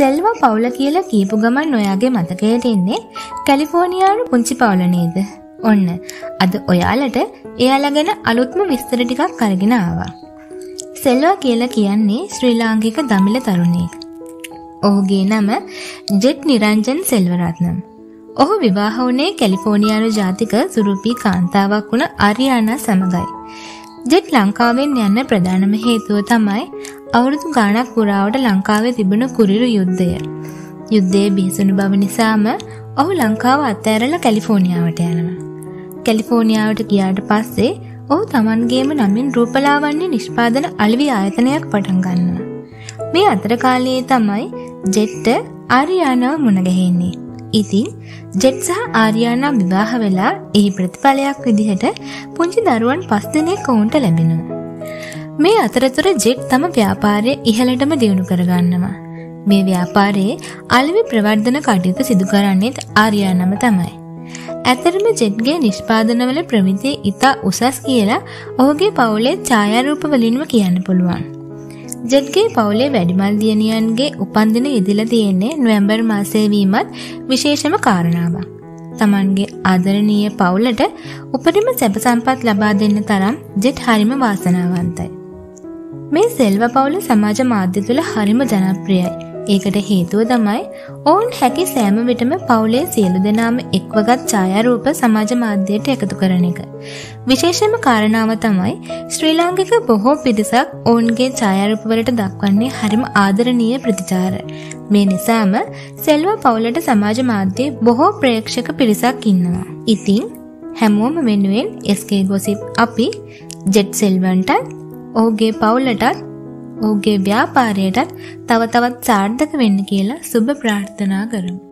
සෙල්වා පවුල කියලා කීපු ගමන් ඔයාගේ මතකයට එන්නේ කැලිෆෝනියානු පුංචි පවුල නේද? ඔන්න අද ඔයාලට එයාලා ගැන අලුත්ම විස්තර ටිකක් අරගෙන ආවා. සෙල්වා කියලා කියන්නේ ශ්‍රී ලාංකික දමිළ තරුණයෙක්. ඔහුගේ නම ජෙට් නිරංජන් සෙල්වරත්නම්. ඔහු විවාහ වුණේ කැලිෆෝනියානු ජාතික සුරුපී කාන්තාවක් වුණ අරියානා සමගයි. ජෙට් ලංකාවෙන් යන්න ප්‍රධානම හේතුව තමයි අවුරුදු ගාණක් පුරාවට ලංකාවේ තිබුණ කුරිරු යුද්ධය. යුද්ධයේ බිහිසුණු බව නිසාම ඔහු ලංකාව අත්ඇරලා කැලිෆෝනියාවට යනවා. කැලිෆෝනියාවට ගියාට පස්සේ ඔහු තමන්ගේම නමින් රූපලාවන්‍ය නිෂ්පාදන අලවි ආයතනයක් පටන් ගන්නවා. මේ අතර කාලයේ තමයි ජෙට්ට ආරියානාව මුණගැහෙන්නේ. ඉතින් ජෙට් සහ ආරියානා විවාහ වෙලා එහි ප්‍රතිඵලයක් විදිහට පුංචි දරුවන් පස් දෙනෙක් ඔවුන්ට ලැබෙනවා. මේ අතරතුර ජෙට් තම ව්‍යාපාරය ඉහළටම දියුණු කරගන්නවා. මේ ව්‍යාපාරයේ අලවි ප්‍රවර්ධන කටයුතු සිදු කරන්නේත් ආරියානම තමයි. ඇතරම ජෙට්ගේ නිෂ්පාදනවල ප්‍රමිතිය ඉතා උසස් කියලා ඔහුගේ පවුලේ ඡායාරූප වලින්ම කියන්න පුළුවන්. ජෙට්ගේ පවුලේ වැඩිමල් දියණියන්ගේ උපන්දින යෙදිලා තියෙන්නේ නොවැම්බර් මාසයේ වීමත් විශේෂම කාරණාවක්. Tamanගේ ආදරණීය පවුලට උපරිම සැප සම්පත් ලබා දෙන්න තරම් ජෙට් හරිම වාසනාවන්තයි. මේ සෙල්ව පවුල සමාජ මාධ්‍ය තුළ හරිම ජනප්‍රියයි. ඒකට හේතුව තමයි ඔවුන් හැකි සෑම විටම පවුලේ සියලු දෙනාම එක්වගත් ඡායාරූප සමාජ මාධ්‍යයට එකතු කරන එක. විශේෂම කාරණාව තමයි ශ්‍රී ලාංකික බොහෝ පිරිසක් ඔවුන්ගේ ඡායාරූපවලට දක්වන්නේ හරිම ආදරණීය ප්‍රතිචාර. මේ නිසාම සෙල්වා පවුලට සමාජ මාධ්‍යයේ බොහෝ ප්‍රේක්ෂක පිරිසක් ඉන්නවා. ඉතින් හැමෝම වෙනුවෙන් SK ගොසිප් අපි ජෙට් සෙල්වන්ටත් ඔහුගේ පවුලටත් ඔහුගේ ව්‍යාපාරයටත් තව තවත් සාර්ථක වෙන්න කියලා සුබ ප්‍රාර්ථනා කරමු.